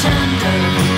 tender